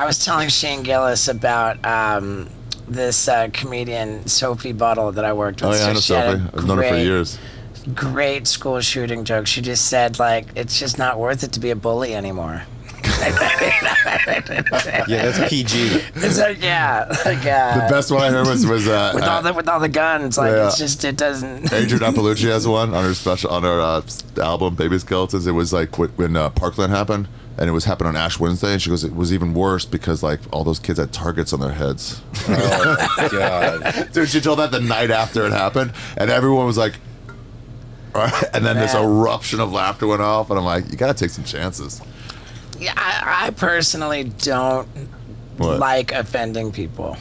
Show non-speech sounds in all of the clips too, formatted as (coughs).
I was telling Shane Gillis about um, this uh, comedian Sophie Buddle that I worked with. Oh yeah, I know she had a Sophie. I've known her for years. Great school shooting joke. She just said like it's just not worth it to be a bully anymore. (laughs) Yeah, that's PG. It's like yeah, like uh, The best one I heard was was uh, with all the with all the guns. Like Yeah. it's just it doesn't. (laughs) Adrienne Iapalucci has one on her special on her uh, album Baby Skeletons. It was like when uh, Parkland happened, and it was happening on Ash Wednesday. And she goes, it was even worse because like all those kids had targets on their heads. Oh, (laughs) God. Dude, she told that the night after it happened, and everyone was like, and then this eruption of laughter went off, and I'm like, you gotta take some chances. Yeah, I, I personally don't What? like offending people.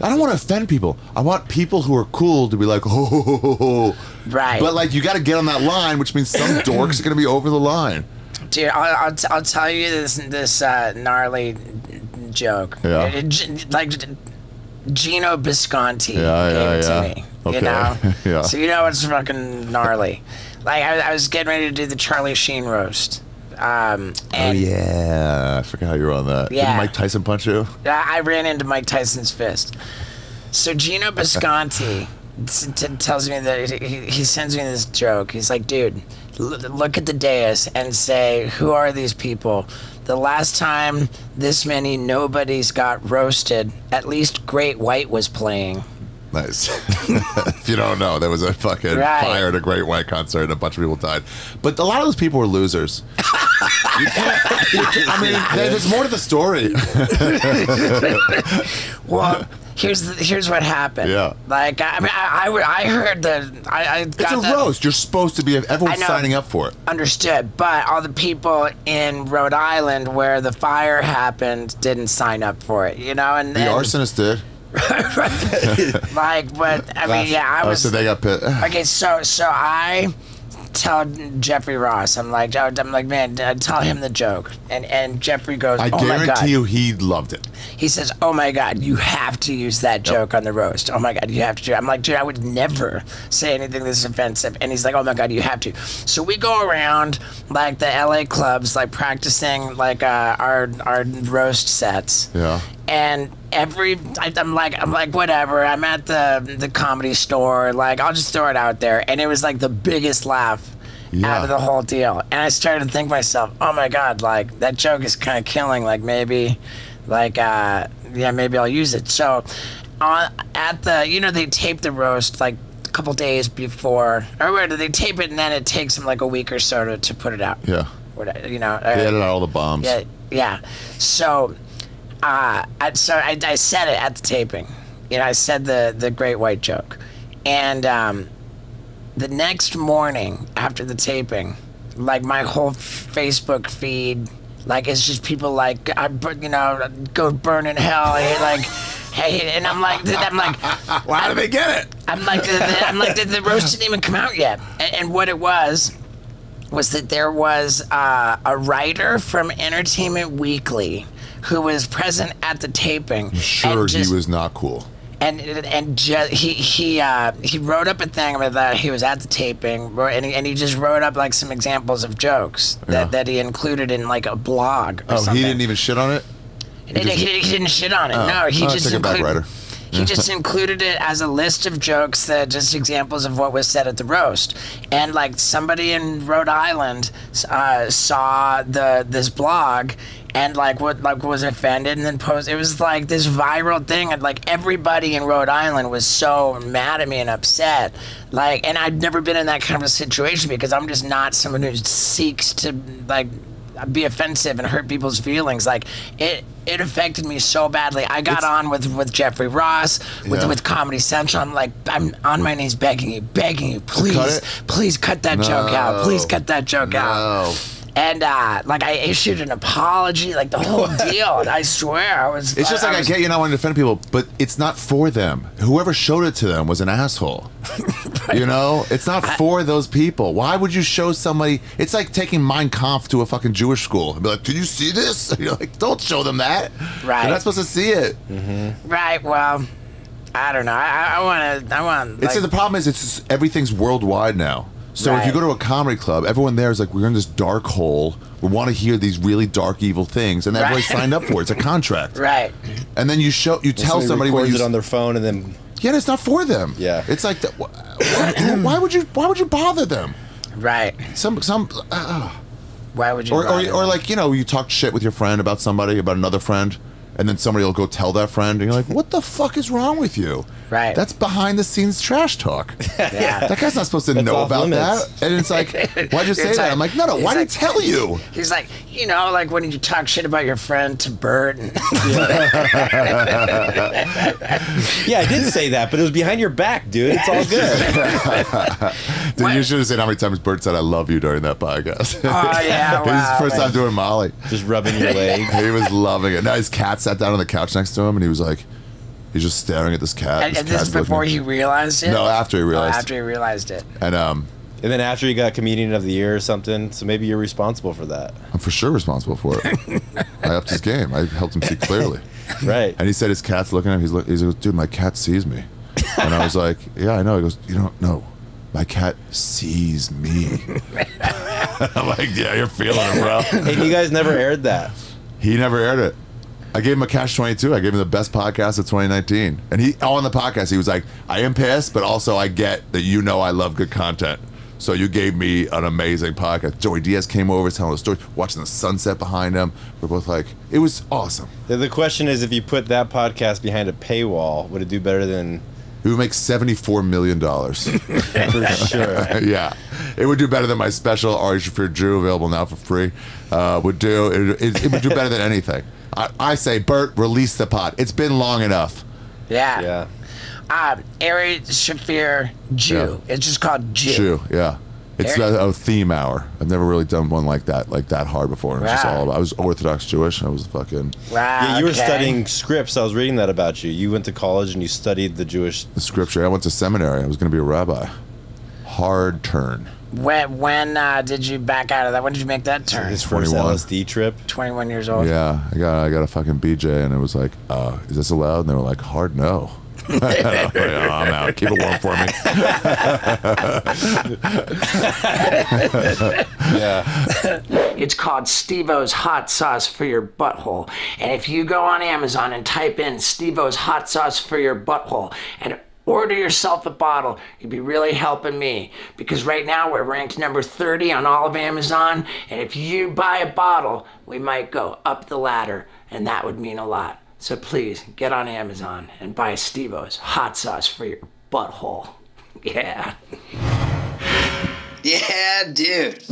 I don't want to offend people. I want people who are cool to be like, oh, ho, ho, ho, ho." Right. But like, you got to get on that line, which means some (coughs) dorks are gonna be over the line. Dude, I'll, I'll, t- I'll tell you this this uh, gnarly joke. Yeah. It- it like Gino Bisconti Yeah, gave yeah, it to yeah. me. Okay. You know? (laughs) Yeah. So you know it's fucking gnarly. like I, I was getting ready to do the Charlie Sheen roast. Um, Oh yeah, I forgot how you were on that. Yeah. Didn't Mike Tyson punch you? I I ran into Mike Tyson's fist. So Gino Bisconti tells me that he, he sends me this joke. He's like, dude, l- look at the dais and say, who are these people? The last time this many nobodies got roasted, at least Great White was playing. Nice. (laughs) if you don't know, there was a fucking Right. fire at a Great White concert and a bunch of people died. But a lot of those people were losers. (laughs) You can't- you can't- I mean, there's more to the story. (laughs) Well, here's the, here's what happened. Yeah. Like I mean, I, I, I heard the I, I It's a the, roast. You're supposed to be. Everyone's know. signing up for it. Understood, but all the people in Rhode Island where the fire happened didn't sign up for it, you know, and The and, arsonist did. (laughs) like, but I mean, yeah, I Oh, was so they got pit. okay. So, so I tell Jeffrey Ross, I'm like, I'm like, man, tell him the joke, and and Jeffrey goes, I oh my god, guarantee you, he loved it. he says, oh my god, you have to use that joke on the roast. Oh my god, you have to. I'm like, dude, I would never say anything this offensive, and he's like, oh my god, you have to. So we go around like the LA clubs, like practicing like uh, our our roast sets. Yeah. And every I, I'm like I'm like whatever. I'm at the the comedy store. Like I'll just throw it out there, and it was like the biggest laugh Yeah. out of the whole deal. And I started to think to myself, oh my god, like that joke is kind of killing. Like maybe, like uh, yeah, maybe I'll use it. So, on at the you know they tape the roast like a couple days before, or where do they tape it and then it takes them like a week or so to, to put it out. Yeah. What you know. They uh, edited out all the bombs. yeah, yeah. So, uh, I, so I, I said it at the taping. You know, I said the the great white joke, and um, the next morning after the taping, like my whole Facebook feed, like it's just people like I, you know, go burn in hell. Like, hey, and I'm like, I'm like, Why did they get it? I'm like, the, the, I'm like, the, the roast didn't even come out yet. And, and what it was was that there was uh, a writer from Entertainment Weekly who was present at the taping. Sure, and just- he was not cool. and and ju- he he uh, he wrote up a thing about that he was at the taping and he, and he just wrote up like some examples of jokes that, Yeah. that he included in like a blog. Or Oh, something. he didn't even shit on it. He, didn't- he, he didn't shit on it. Oh. No, he Oh, just take it back, writer. He just (laughs) included it as a list of jokes that just examples of what was said at the roast. And like somebody in Rhode Island uh, saw the this blog and like what like was offended and then post. It was like this viral thing and like everybody in Rhode Island was so mad at me and upset. Like, and I've never been in that kind of a situation because I'm just not someone who seeks to like be offensive and hurt people's feelings. Like it, it affected me so badly. I got It's- on with with Jeffrey Ross, with Yeah. with Comedy Central. I'm like, I'm on my knees begging you, begging you, please, it? please cut that joke out. Please cut that joke out. And uh, like I issued an apology, like the whole deal. And I swear, I was. It's just like I, was- get you not wanting to offend people, but it's not for them. Whoever showed it to them was an asshole. (laughs) You know, it's not for those people. Why would you show somebody? It's like taking Mein Kampf to a fucking Jewish school and be like, "Can you see this?" And (laughs) you're like, "Don't show them that. Right. They're not supposed to see it." Right. Well, I don't know. I, I want to. I want. It's the problem is it's everything's worldwide now. So if you go to a comedy club, everyone there is like, we're in this dark hole. We want to hear these really dark, evil things, and everybody Right. signed up for it. It's a contract. (laughs) Right. And then you show, you tell somebody when records you it on their phone and then Yeah, it's not for them. Yeah. it's like, the, why, why would you? Why would you bother them? Right. Some, some, uh, Why would you? or, or, or like you know, you talk shit with your friend about somebody, about another friend, and then somebody will go tell that friend, and you're like, what the fuck is wrong with you? Right. That's behind the scenes trash talk. (laughs) Yeah. That guy's not supposed to know about limits. that. And it's like, (laughs) why'd you say It's that? like- I'm like, no, no. it's Why did like- he tell you? (laughs) He's like, you know, like when you talk shit about your friend to Bert. And Yeah, I did say that, but it was behind your back, dude. It's all good. Dude, What? you should have said how many times Bert said "I love you" during that podcast. oh yeah, His first man. time doing Molly. Just rubbing your leg. He was loving it. Now his cat sat down on the couch next to him, and he was like, he's just staring at this cat. And, This and this is before he realized it. No, after he Oh, realized. after he realized it. And um, And then after you got comedian of the year or something, so maybe you're responsible for that. I'm for sure responsible for it. (laughs) I upped his game. I helped him see clearly. (laughs) Right. And he said his cat's looking at him. He's look, he's like, dude, my cat sees me. And I was like, (laughs) yeah, I know. He goes, you don't know. My cat sees me. I'm like, yeah, you're feeling it, bro. and you guys never aired that. He never aired it. I gave him a Catch 22. I gave him the best podcast of 2019. And he, on the podcast, he was like, I am pissed, but also I get that you know I love good content. So you gave me an amazing podcast. Joey Diaz came over telling the story, watching the sunset behind him. We're both like, it was awesome. The- The question is, if you put that podcast behind a paywall, would it do better than We would make $74 million. (laughs) for sure? (laughs) yeah. It would do better than my special Ari Shaffir Jew, available now for free. Uh, would do it, it, it would do better than anything. I, I say, Bert, release the pot. It's been long enough. Yeah. Yeah. Um, Ari Shaffir Jew. Yeah. It's just called Jew. Jew, yeah. It's a, a theme hour. I've never really done one like that, like that hard before. It was just all about, I was Orthodox Jewish. I was fucking Wow. Yeah, you were okay. studying scripts. I was reading that about you. You went to college and you studied the Jewish. the scripture. I went to seminary. I was going to be a rabbi. Hard turn. When when uh, did you back out of that? When did you make that turn? His first 21. LSD trip. 21 years old. Yeah, I got I got a fucking BJ, and it was like, uh, "Is this allowed?" And they were like, "Hard no." I'm (laughs) "Oh, I'm out. Keep it warm for me. (laughs) Yeah. (laughs) It's called Steve-O's Hot Sauce for Your Butthole. And if you go on Amazon and type in Steve-O's Hot Sauce for Your Butthole and order yourself a bottle, you'd be really helping me. Because right now we're ranked number 30 on all of Amazon. And if you buy a bottle, we might go up the ladder. And that would mean a lot. So please get on Amazon and buy Steve-O's Hot Sauce for Your Butthole. (laughs) Yeah. Yeah, dude.